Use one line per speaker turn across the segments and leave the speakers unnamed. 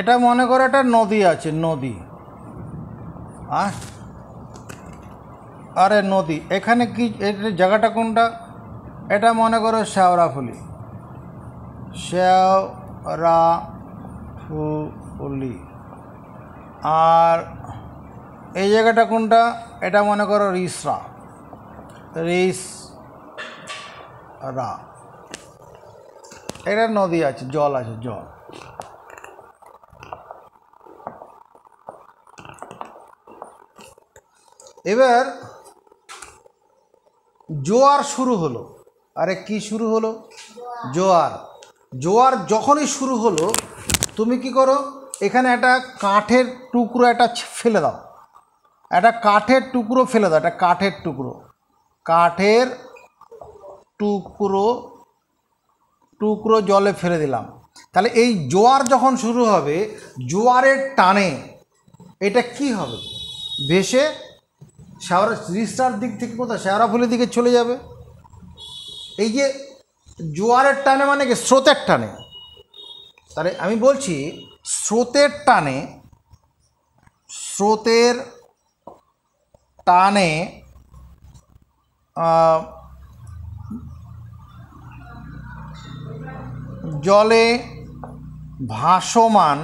এটা মনে করো একটা নদী আছে, নদী। আরে নদী, এখানে কি জায়গাটা কোনটা? এটা মনে করো শ্যাওড়াফুলি। শ্যাওড়াফুলি। আর এই জায়গাটা কোনটা? এটা মনে করো রিসরা। রিস রা এটা নদী আছে, জল আছে, জল। এবার জোয়ার শুরু হলো। আরে কি শুরু হলো? জোয়ার। জোয়ার যখনই শুরু হলো, তুমি কি করো? এখানে একটা কাঠের টুকরো একটা ফেলে দাও। একটা কাঠের টুকরো ফেলে দাও, একটা কাঠের টুকরো। কাঠের টুকরো টুকরো জলে ফেলে দিলাম। তাহলে এই জোয়ার যখন শুরু হবে, জোয়ারের টানে এটা কি হবে? ভেসে শাওরা রিস্টার দিক থেকে কোথায়? শেওড়াফুলির দিকে চলে যাবে। এই যে জোয়ারের টানে মানে কি? স্রোতের টানে। তাহলে আমি বলছি, স্রোতের টানে স্রোতের টানে জলে ভাসমান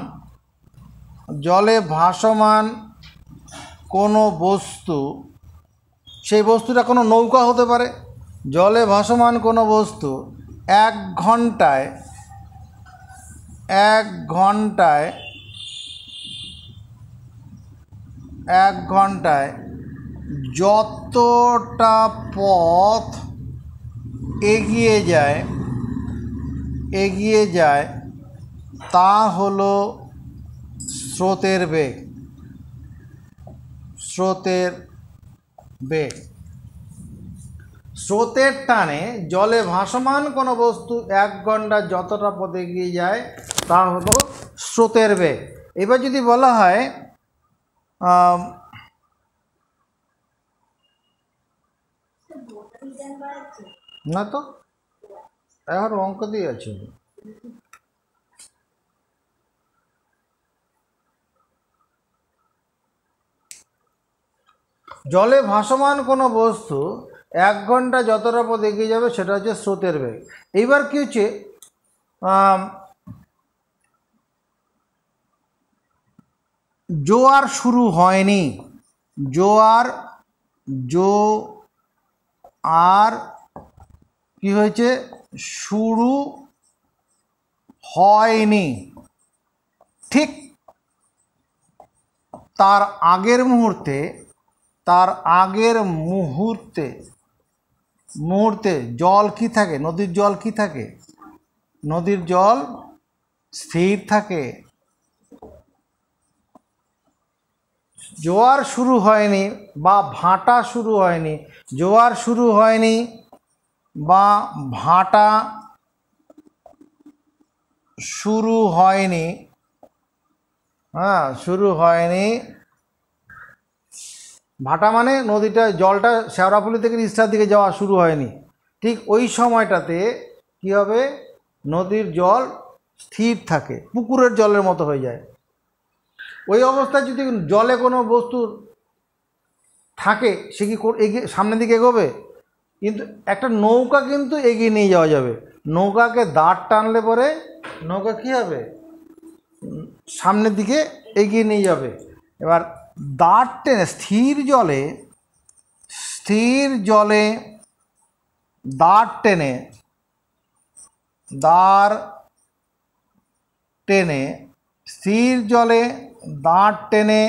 জলে ভাসমান কোনো বস্তু সেই বস্তুটা কোনো নৌকা হতে পারে। জলে ভাসমান কোনো বস্তু এক ঘন্টায় এক ঘন্টায় এক ঘন্টায় যতটা পথ এগিয়ে যায় এগিয়ে যায়, তা হলো স্রোতের বেগ। স্রোতের বেগ স্রোতের টানে জলে ভাসমান কোনো বস্তু এক ঘণ্টা যতটা পথে এগিয়ে যায়, তা হলো স্রোতের বেগ এবার যদি বলা হয় না তো? এখন অঙ্ক দিয়ে আছে? জলে ভাসমান কোনো বস্তু এক ঘণ্টা যতটা পথ এগিয়ে যাবে সেটা হচ্ছে স্রোতের বেগ। এইবার কী হচ্ছে? জোয়ার শুরু হয়নি। জোয়ার জো আর কি হয়েছে? শুরু হয়নি। ঠিক তার আগের মুহূর্তে তার আগের মুহূর্তে মুহূর্তে জল কি থাকে? নদীর জল কি থাকে? নদীর জল স্থির থাকে। জোয়ার শুরু হয়নি বা ভাটা শুরু হয়নি। জোয়ার শুরু হয়নি বা ভাটা শুরু হয়নি। হ্যাঁ শুরু হয়নি ভাটা মানে নদীটা, জলটা শেওড়াফুলি থেকে রিস্টার দিকে যাওয়া শুরু হয়নি। ঠিক ওই সময়টাতে কী হবে? নদীর জল স্থির থাকে, পুকুরের জলের মতো হয়ে যায়। ওই অবস্থায় যদি জলে কোনো বস্তু থাকে, সে কি এগিয়ে, সামনের দিকে এগোবে? কিন্তু একটা নৌকা কিন্তু এগিয়ে নিয়ে যাওয়া যাবে। নৌকাকে দাঁড় টানলে পরে নৌকা কী হবে? সামনের দিকে এগিয়ে নিয়ে যাবে। এবার দাঁড় টেনে স্থির জলে স্থির জলে দাঁড় টেনে দাঁড় টেনে স্থির জলে দাঁড় টেনে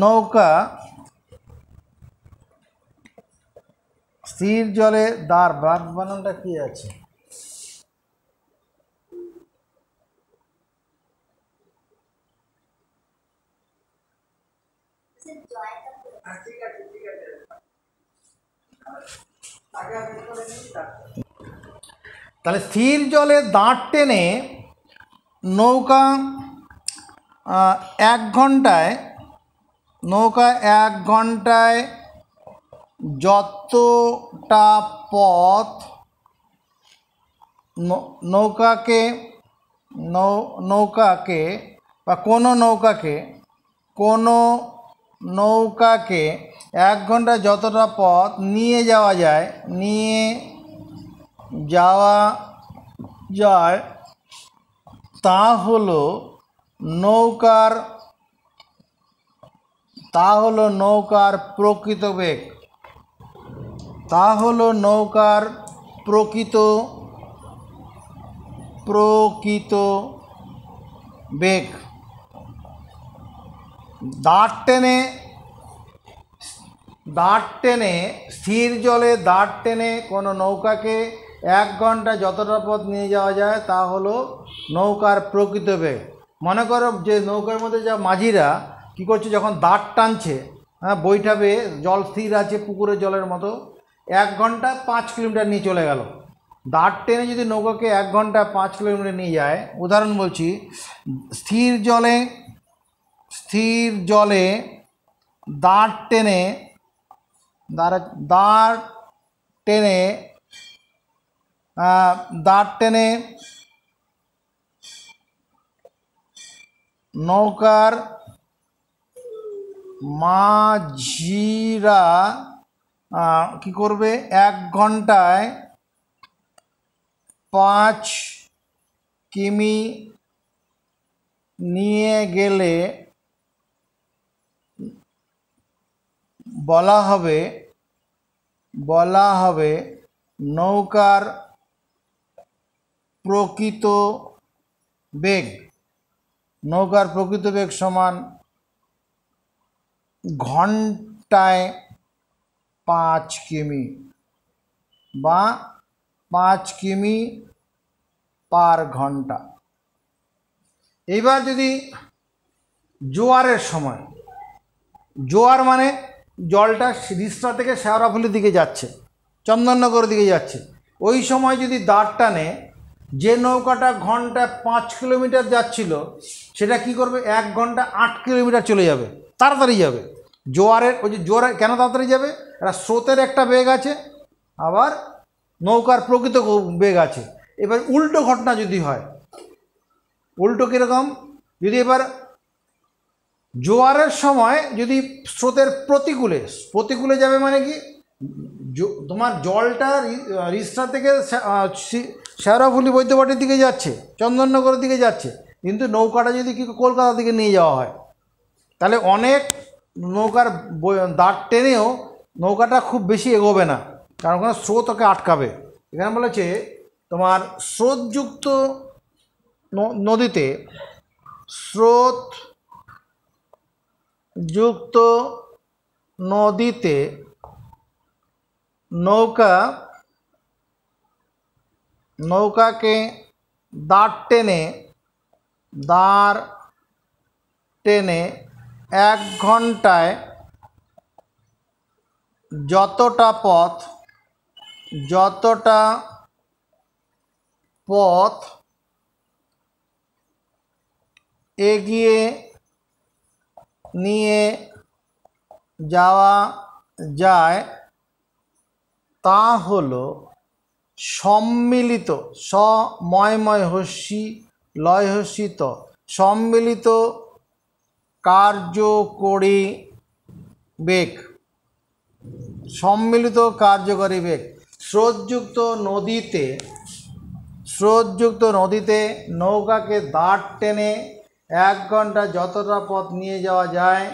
নৌকা, স্থির জলে দাঁড় বাদ বানানটা কি আছে? তাহলে স্থির জলে দাঁড় টেনে নৌকা এক ঘন্টায়, নৌকা এক ঘন্টায় যতটা পথ নৌকাকে নৌকাকে বা কোনো নৌকাকে কোনো নৌকাকে এক ঘণ্টা যতটা পথ নিয়ে যাওয়া যায়, নিয়ে যাওয়া যায়, তা হলো নৌকার, তা হলো নৌকার প্রকৃত বেগ। তা হলো নৌকার প্রকৃত প্রকৃত বেগ। দাঁড় টেনে দাঁড় টেনে, স্থির জলে দাঁড় টেনে কোনো নৌকাকে এক ঘণ্টা যতটা পথ নিয়ে যাওয়া যায় তা হলো নৌকার প্রকৃত বেগ। মনে করো যে নৌকার মধ্যে যা মাঝিরা কী করছে যখন দাঁড় টানছে হ্যাঁ বেয়ে জল স্থির আছে পুকুরের জলের মতো, এক ঘণ্টা পাঁচ কিলোমিটার নিয়ে চলে গেল। দাঁড় টেনে যদি নৌকাকে এক ঘণ্টা পাঁচ কিলোমিটার নিয়ে যায়, উদাহরণ বলছি, স্থির জলে স্থির জলে দাঁড় টেনে, দাঁড় দাঁড় টেনে দাঁড় টেনে নৌকার মাঝিরা কি করবে? এক ঘন্টায় পাঁচ কিমি নিয়ে গেলে বলা হবে বলা হবে নৌকার প্রকৃত বেগ। নৌকার প্রকৃত বেগ সমান ঘন্টায় পাঁচ কিমি বা পাঁচ কিমি পার ঘণ্টা। এইবার যদি জোয়ারের সময়, জোয়ার মানে জলটা রিস্তা থেকে শেওড়াফুলির দিকে যাচ্ছে চন্দননগরের দিকে যাচ্ছে। ওই সময় যদি দাঁড় টানে, যে নৌকাটা ঘন্টায় পাঁচ কিলোমিটার যাচ্ছিল, সেটা কি করবে? এক ঘণ্টা আট কিলোমিটার চলে যাবে, তাড়াতাড়ি যাবে। জোয়ারের, ওই যে জোয়ারে কেন তাড়াতাড়ি যাবে? একটা স্রোতের একটা বেগ আছে, আবার নৌকার প্রকৃত বেগ আছে। এবার উল্টো ঘটনা যদি হয়, উল্টো কীরকম? যদি এবার জোয়ারের সময় যদি স্রোতের প্রতিকূলে প্রতিকূলে যাবে মানে কি? তোমার জলটা রি- রিস্তা থেকে শে- আহ, বৈদ্যবাটির দিকে যাচ্ছে চন্দননগরের দিকে যাচ্ছে কিন্তু নৌকাটা যদি কি কলকাতার দিকে নিয়ে যাওয়া হয় তাহলে অনেক নৌকার দাঁড় টেনেও নৌকাটা খুব বেশি এগোবে না কারণ ওখানে স্রোত ওকে আটকাবে। এখানে বলেছে তোমার স্রোতযুক্ত নদীতে স্রোত যুক্ত নদীতে নৌকা, নৌকাকে দাঁড় টেনে দাঁড় টেনে এক ঘন্টায় যতটা পথ যতটা পথ এগিয়ে নিয়ে যাওয়া যায় তা হলো সম্মিলিত সময়ময় হস্যি লয় হস্যিত সম্মিলিত কার্যকরী বেগ। সম্মিলিত কার্যকরী বেগ। স্রোতযুক্ত নদীতে স্রোতযুক্ত নদীতে নৌকাকে দাঁড় টেনে এক ঘণ্টা যতটা পথ নিয়ে যাওয়া যায়,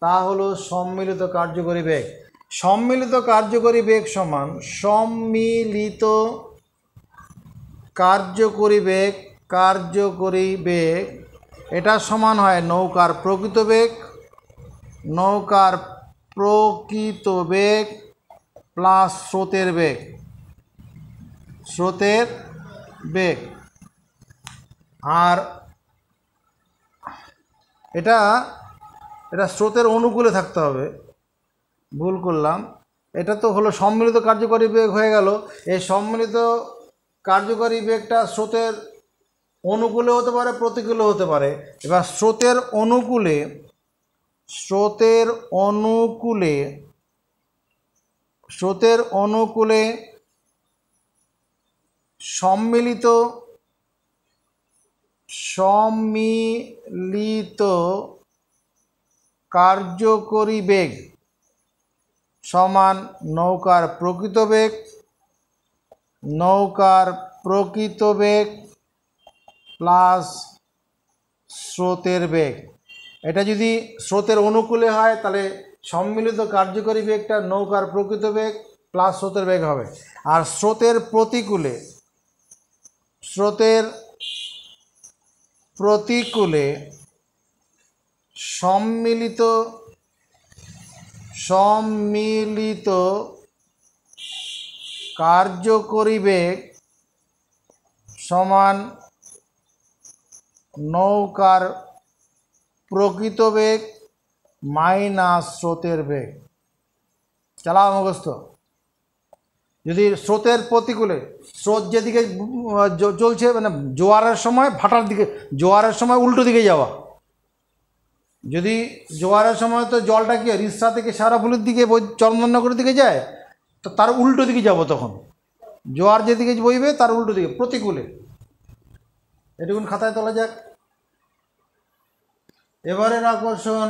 তা হলো সম্মিলিত কার্যকরী বেগ। সম্মিলিত কার্যকরী বেগ সমান সম্মিলিত কার্যকরী বেগ কার্যকরী বেগ। এটা সমান হয় নৌকার প্রকৃত বেগ, নৌকার প্রকৃত বেগ প্লাস স্রোতের বেগ। স্রোতের বেগ। আর এটা এটা স্রোতের অনুকূলে থাকতে হবে। ভুল করলাম। এটা তো হলো সম্মিলিত কার্যকরী বেগ হয়ে গেল। এই সম্মিলিত কার্যকরী বেগটা স্রোতের অনুকূলে হতে পারে, প্রতিকূলে হতে পারে। এবার স্রোতের অনুকূলে স্রোতের অনুকূলে স্রোতের অনুকূলে সম্মিলিত সম্মিলিত কার্যকরী বেগ সমান নৌকার প্রকৃত বেগ, নৌকার প্রকৃত বেগ প্লাস স্রোতের বেগ। এটা যদি স্রোতের অনুকূলে হয়, তাহলে সম্মিলিত কার্যকরী বেগটা নৌকার প্রকৃত বেগ প্লাস স্রোতের বেগ হবে। আর স্রোতের প্রতিকূলে, স্রোতের প্রতিকূলে সম্মিলিত সম্মিলিত কার্যকরী বেগ সমান নৌকার প্রকৃত বেগ মাইনাস স্রোতের বেগ। চালাও মুখস্থ। যদি স্রোতের প্রতিকূলে, স্রোত যেদিকে চলছে মানে জোয়ারের সময় ভাটার দিকে, জোয়ারের সময় উল্টো দিকে যাওয়া। যদি জোয়ারের সময় তো জলটা কি রিসরা থেকে সারাফুলির দিকে চন্দননগরের দিকে যায়, তো তার উল্টো দিকে যাব তখন। জোয়ার যেদিকে বইবে, তার উল্টো দিকে, প্রতিকূলে। এটুকুন খাতায় তোলা যাক। এবারের আকর্ষণ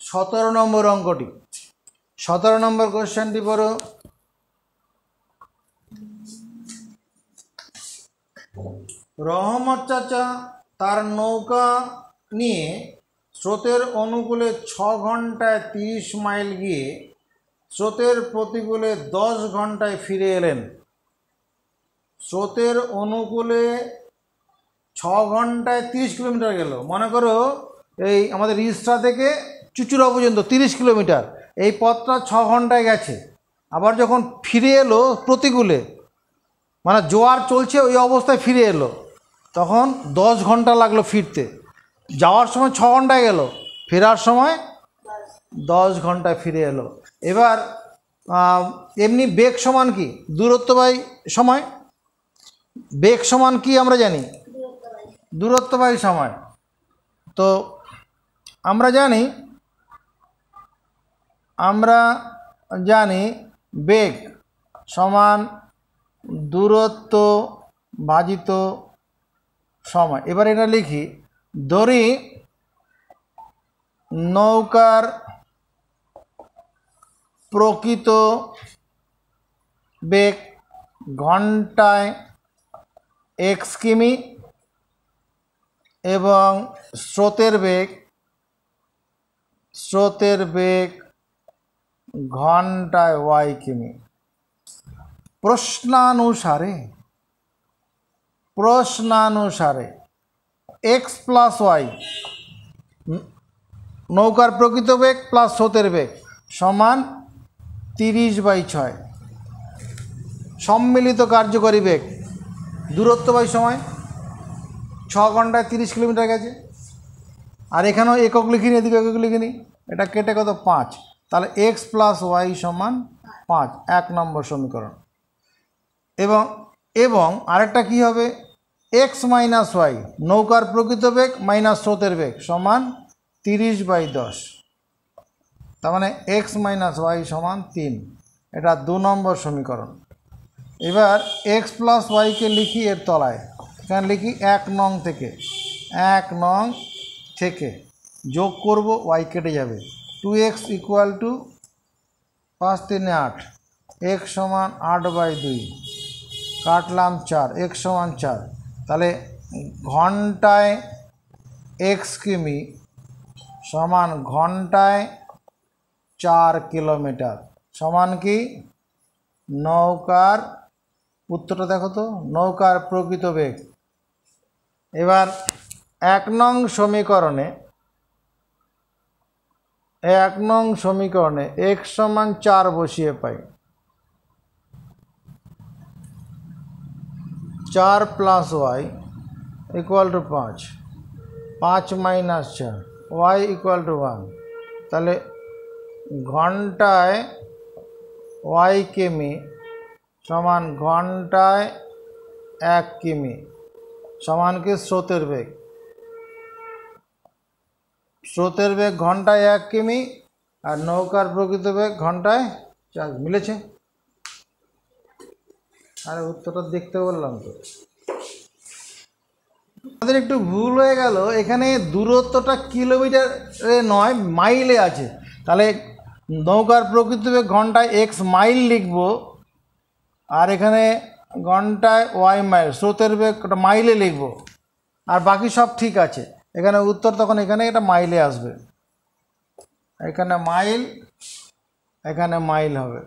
সতেরো নম্বর অঙ্কটি। সতেরো নম্বর কোশ্চেনটি পড়ো। রহমত চাচা তার নৌকা নিয়ে স্রোতের অনুকূলে ছ ঘন্টায় তিরিশ মাইল গিয়ে স্রোতের প্রতিকূলে দশ ঘন্টায় ফিরে এলেন। স্রোতের অনুকূলে ছ ঘন্টায় তিরিশ কিলোমিটার গেল। মনে করো এই আমাদের রিস্টা থেকে চুচুড়া পর্যন্ত তিরিশ কিলোমিটার। এই পথটা ছ ঘন্টায় গেছে। আবার যখন ফিরে এলো প্রতিকূলে মানে জোয়ার চলছে ওই অবস্থায় ফিরে এলো। তখন দশ ঘণ্টা লাগল ফিরতে। যাওয়ার সময় ছ ঘন্টায় গেল, ফেরার সময় দশ ঘন্টায় ফিরে এলো। এবার এমনি বেগ সমান কি? দূরত্ব বাই সময়? বেগ সমান কি আমরা জানি? দূরত্ব বাই সময়। তো আমরা জানি আমরা জানি বেগ সমান দূরত্ব ভাজিত সময়। এবার এটা লিখি। দড়ি নৌকার প্রকৃত বেগ ঘন্টায় এক্স কিমি এবং স্রোতের বেগ স্রোতের বেগ ঘন্টায় ওয়াই কিমি। প্রশ্নানুসারে প্রশ্নানুসারে, এক্স প্লাস ওয়াই, নৌকার প্রকৃত বেগ প্লাস স্রোতের বেগ সমান তিরিশ বাই ছয়। সম্মিলিত কার্যকরী বেগ দূরত্ব বাই সময় ছ ঘন্টায় তিরিশ কিলোমিটার গেছে। আর এখানেও একক লিখিনি, এদিকে একক লিখিনি, এটা কেটে কত? পাঁচ। তাহলে এক্স প্লাস ওয়াই সমান পাঁচ, এক নম্বর সমীকরণ। এবং এবং আরেকটা কি হবে? এক্স মাইনাস ওয়াই নৌকার প্রকৃত বেগ মাইনাস স্রোতের বেগ সমান তিরিশ বাই দশ। তার মানে এক্স মাইনাস ওয়াই সমান তিন। এটা দু নম্বর সমীকরণ। এবার এক্স প্লাস ওয়াইকে লিখি এর তলায়। এখানে লিখি এক নং থেকে। এক নং থেকে যোগ করব ওয়াই কেটে যাবে। টু এক্স ইকুয়াল টু পাঁচ তিনে আট। এক্স সমান আট বাই দুই। কাটলাম চার এক্স সমান চার। তাহলে ঘন্টায় এক্স কিমি সমান ঘন্টায় চার কিলোমিটার। সমান কি? নৌকার, উত্তরটা দেখো তো, নৌকার প্রকৃত বেগ। এবার এক নং সমীকরণে এক নং সমীকরণে এক্স সমান চার বসিয়ে পাই। চার প্লাস ওয়াই ইকুয়াল টু পাঁচ। পাঁচ মাইনাস চার। ওয়াই ইকুয়াল টু ওয়ান তাহলে ঘন্টায় ওয়াই কিমি সমান ঘন্টায় এক কিমি। সমান কি স্রোতের বেগ? স্রোতের বেগ ঘন্টায় এক কিমি আর নৌকার প্রকৃত বেগ ঘন্টায় চার মিলেছে? আরে উত্তরটা দেখতে বললাম তো। আমাদের একটু ভুল হয়ে গেল। এখানে দূরত্বটা কিলোমিটারে নয়, মাইলে আছে। তাহলে নৌকার প্রকৃত বেগ ঘন্টায় এক্স মাইল লিখব। আর এখানে ঘন্টায় ওয়াই মাইল, স্রোতের বেগ মাইলে লিখব। আর বাকি সব ঠিক আছে। এখানে উত্তর তখন এখানে এটা মাইলে আসবে। এখানে মাইল এখানে মাইল হবে।